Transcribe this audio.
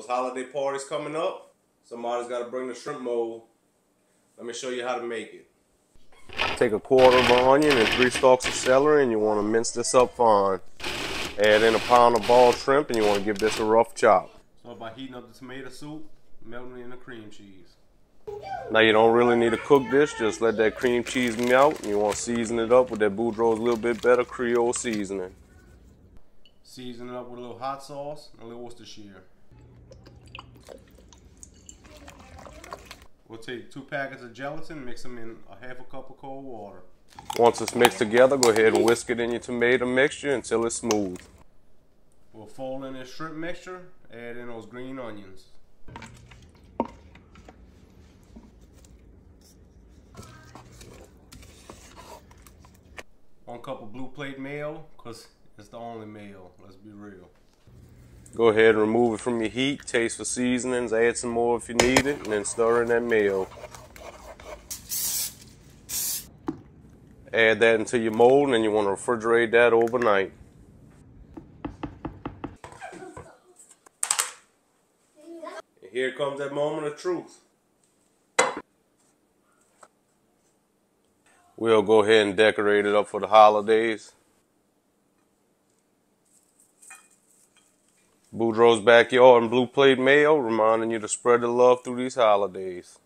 Those holiday parties coming up, somebody's got to bring the shrimp mold. Let me show you how to make it. Take a quarter of an onion and three stalks of celery and you want to mince this up fine. Add in a pound of ball shrimp and you want to give this a rough chop. So by heating up the tomato soup, melting in the cream cheese. Now you don't really need to cook this, just let that cream cheese melt and you want to season it up with that Boudreaux's a little bit better Creole seasoning. Season it up with a little hot sauce and a little Worcestershire. We'll take two packets of gelatin, mix them in a half a cup of cold water. Once it's mixed together, go ahead and whisk it in your tomato mixture until it's smooth. We'll fold in this shrimp mixture, add in those green onions. One cup of blue plate mayo, because it's the only mayo, let's be real. Go ahead and remove it from your heat, taste for seasonings, add some more if you need it, and then stir in that mayo. Add that into your mold and you want to refrigerate that overnight. And here comes that moment of truth. We'll go ahead and decorate it up for the holidays. Boudreaux's Backyard and Blue Plate Mayo reminding you to spread the love through these holidays.